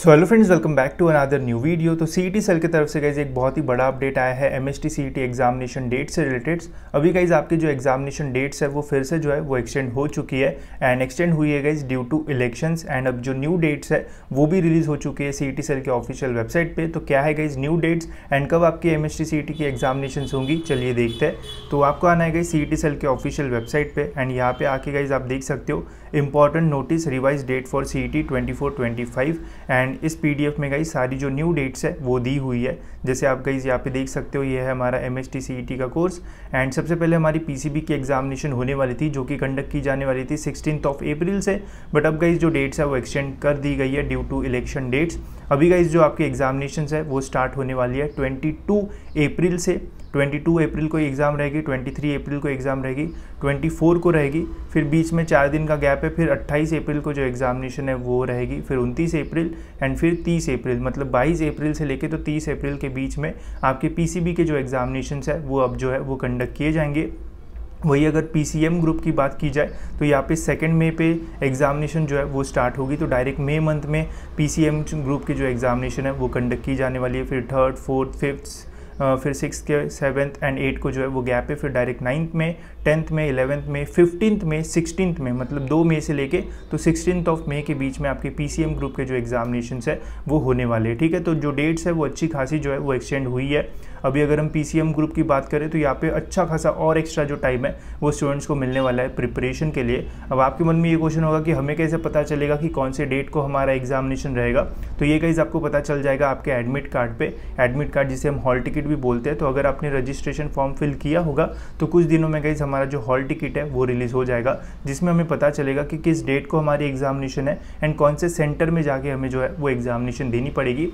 So hello friends welcome back to another new video तो सी cell की तरफ़ से गाइज़ एक बहुत ही बड़ा अपडेट आया है M S T examination date से रिलेटेड अभी गाइज़ आपके जो एग्जामिनेशन डेट्स है, वो फिर से जो है, वो एक्सटेंड हो चुकी है एंड एक्सटेंड हुई है guys due to elections and अब जो न्यू डेट्स है, वो भी रिलीज़ हो चुकी है सी सेल के ऑफिशियल वेबसाइट पर तो क्या है गाइज़ न्यू डेट्स एंड कब आपकी एम एस की एग्जामिनेशन होंगी, चलिए देखते हैं. तो आपको आना है गाइज़ सी सेल के ऑफिशियल वेबसाइट पर एंड यहाँ पे आके गाइज़ आप देख सकते हो important notice revise date for C E T five and इस पी डी एफ़ में गई सारी जो न्यू डेट्स है, वो दी हुई है। जैसे आप गई यहाँ पे देख सकते हो, ये है हमारा एम एस टी का कोर्स एंड सबसे पहले हमारी पीसीबी की एग्जामिनेशन होने वाली थी, जो कि कंडक्ट की जाने वाली थी सिक्सटीन ऑफ़ अप्रैल से। बट अब गई जो डेट्स है, वो एक्सटेंड कर दी गई है ड्यू टू इलेक्शन डेट्स अभी गई जो आपकी एग्जामिनेशन है, वो स्टार्ट होने वाली है ट्वेंटी अप्रैल से। 22 अप्रैल को एग्ज़ाम रहेगी 23 अप्रैल को एग्ज़ाम रहेगी 24 को रहेगी। फिर बीच में चार दिन का गैप है, फिर 28 अप्रैल को जो एग्ज़ामिनेशन है, वो रहेगी। फिर 29 अप्रैल एंड फिर 30 अप्रैल मतलब 22 अप्रैल से लेके तो 30 अप्रैल के बीच में आपके पीसीबी के जो एग्ज़ामिनेशन है, वो अब जो है, वो कंडक्ट किए जाएँगे। वही अगर पीसीएम ग्रुप की बात की जाए तो यहाँ पे सेकेंड मे पे एग्जामिनेशन जो है, वो स्टार्ट होगी। तो डायरेक्ट मे मंथ में पीसीएम ग्रुप की जो एग्जामिनेशन है, वो कंडक्ट की जाने वाली है। फिर थर्ड फोर्थ फिफ्थ फिर सिक्स के सेवन्थ एंड एट को जो है वो गैप है, फिर डायरेक्ट नाइन्थ में टेंथ में इलेवंथ में फिफ्टींथ में सिक्सटीन में मतलब दो मई से लेके तो सिक्सटीन ऑफ़ मई के बीच में आपके पीसीएम ग्रुप के जो एग्जामिनेशन है, वो होने वाले हैं, ठीक है? तो जो डेट्स है वो अच्छी खासी जो है वो एक्सटेंड हुई है। अभी अगर हम पीसीएम ग्रुप की बात करें तो यहाँ पे अच्छा खासा और एक्स्ट्रा जो टाइम है, वो स्टूडेंट्स को मिलने वाला है प्रिपरेशन के लिए। अब आपके मन में ये क्वेश्चन होगा कि हमें कैसे पता चलेगा कि कौन से डेट को हमारा एग्जामिनेशन रहेगा? तो ये कहीं आपको पता चल जाएगा आपके एडमिट कार्ड पे। एडमिट कार्ड जिसे हम हॉल टिकट भी बोलते हैं तो अगर आपने रजिस्ट्रेशन फॉर्म फिल किया होगा तो कुछ दिनों में गई हमारा जो हॉल टिकट है, वो रिलीज़ हो जाएगा, जिसमें हमें पता चलेगा कि किस डेट को हमारी एग्जामिनेशन है एंड कौन से सेंटर में जाके हमें जो है वो एग्जामिनेशन देनी पड़ेगी।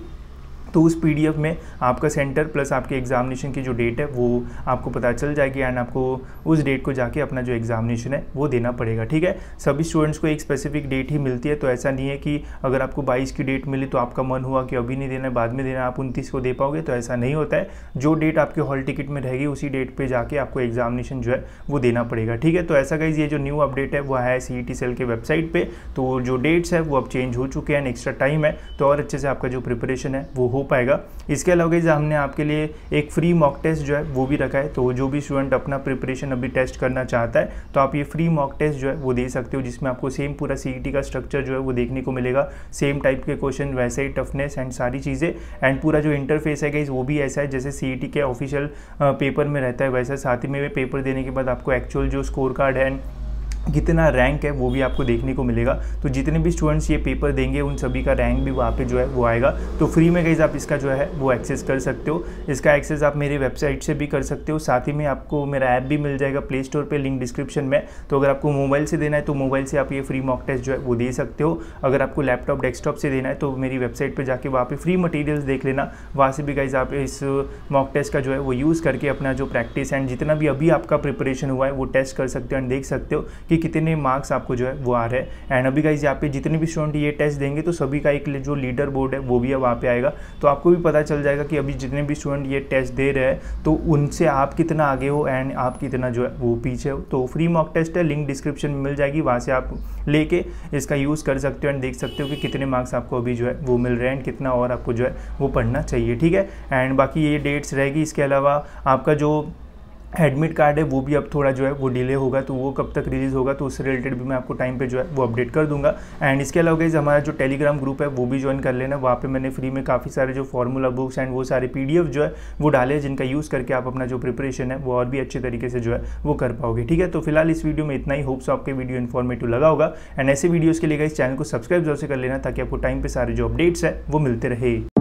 तो उस पीडीएफ में आपका सेंटर प्लस आपके एग्जामिनेशन की जो डेट है, वो आपको पता चल जाएगी एंड आपको उस डेट को जाके अपना जो एग्जामिनेशन है, वो देना पड़ेगा, ठीक है? सभी स्टूडेंट्स को एक स्पेसिफिक डेट ही मिलती है तो ऐसा नहीं है कि अगर आपको बाईस की डेट मिली तो आपका मन हुआ कि अभी नहीं देना है, बाद में देना आप उनतीस को दे पाओगे तो ऐसा नहीं होता है। जो डेट आपके हॉल टिकट में रहेगी, उसी डेट पर जाके आपको एग्जामिनेशन जो है, वो देना पड़ेगा, ठीक है? तो ऐसा गाइज़ ये जो न्यू अपडेट है, वो है सी सेल के वेबसाइट पर तो जो डेट्स है, वो अब चेंज हो चुके हैं एक्स्ट्रा टाइम है तो और अच्छे से आपका जो प्रिपरेशन है, वो हो पाएगा। इसके अलावा जो हमने आपके लिए एक फ्री मॉक टेस्ट जो है, वो भी रखा है। तो जो भी स्टूडेंट अपना प्रिपरेशन अभी टेस्ट करना चाहता है तो आप ये फ्री मॉक टेस्ट जो है, वो दे सकते हो, जिसमें आपको सेम पूरा सी का स्ट्रक्चर जो है, वो देखने को मिलेगा। सेम टाइप के क्वेश्चन वैसे ही टफनेस एंड सारी चीज़ें। एंड पूरा जो इंटरफेस है वो भी ऐसा है, जैसे सी के ऑफिशियल पेपर में रहता है, वैसा साथ ही में पेपर देने के बाद आपको एक्चुअल जो स्कोर कार्ड है कितना रैंक है, वो भी आपको देखने को मिलेगा। तो जितने भी स्टूडेंट्स ये पेपर देंगे, उन सभी का रैंक भी वहाँ पे जो है, वो आएगा। तो फ्री में गई आप इसका जो है, वो एक्सेस कर सकते हो। इसका एक्सेस आप मेरी वेबसाइट से भी कर सकते हो। साथ ही में आपको मेरा ऐप भी मिल जाएगा प्ले स्टोर पर लिंक डिस्क्रिप्शन में। तो अगर आपको मोबाइल से देना है तो मोबाइल से आप ये फ्री मॉक टेस्ट जो है, वो दे सकते हो। अगर आपको लैपटॉप डेस्कटॉप से देना है तो मेरी वेबसाइट पर जाके वहाँ पर फ्री मटीरियल्स देख लेना। वहाँ से भी गाइज़ आप इस मॉक टेस्ट का जो है, वो यूज़ करके अपना जो प्रैक्टिस एंड जितना भी अभी आपका प्रिपरेशन हुआ है, वो टेस्ट कर सकते हो एंड देख सकते हो कि कितने मार्क्स आपको जो है वो आ रहे हैं। एंड अभी गाइज़ यहाँ पे जितने भी स्टूडेंट ये टेस्ट देंगे तो सभी का एक जो लीडर बोर्ड है, वो भी अब वहाँ पे आएगा। तो आपको भी पता चल जाएगा कि अभी जितने भी स्टूडेंट ये टेस्ट दे रहे हैं तो उनसे आप कितना आगे हो एंड आप कितना जो है वो पीछे हो। तो फ्री मॉक टेस्ट है लिंक डिस्क्रिप्शन में मिल जाएगी, वहाँ से आप लेके इसका यूज़ कर सकते हो एंड देख सकते हो कि कितने मार्क्स आपको अभी जो है वो मिल रहे हैं एंड कितना और आपको जो है वो पढ़ना चाहिए, ठीक है? एंड बाकी ये डेट्स रहेगी, इसके अलावा आपका जो एडमिट कार्ड है, वो भी अब थोड़ा जो है वो डिले होगा तो वो कब तक रिलीज़ होगा तो उससे रिलेटेड भी मैं आपको टाइम पे जो है वो अपडेट कर दूँगा। एंड इसके अलावा गाइज़ हमारा जो टेलीग्राम ग्रुप है, वो भी ज्वाइन कर लेना। वहाँ पे मैंने फ्री में काफ़ी सारे जो फॉर्मूला बुक्स एंड वो सारे पी जो है, वो डाले जिनका यूज़ करके आप अपना जो प्रिपरेशन है, वो और भी अच्छे तरीके से जो है वो कर पाओगे। ठीक है? तो फ़िलहाल इस वीडियो में इतना ही। होप्स आपके वीडियो इन्फॉर्मेटिव लगा होगा। एंड ऐसे वीडियोज़ के लिए इस चैनल को सब्सक्राइब ज़रूर से कर लेना, ताकि आपको टाइम पर सारे जो अपडेट्स है, वो मिलते रहे।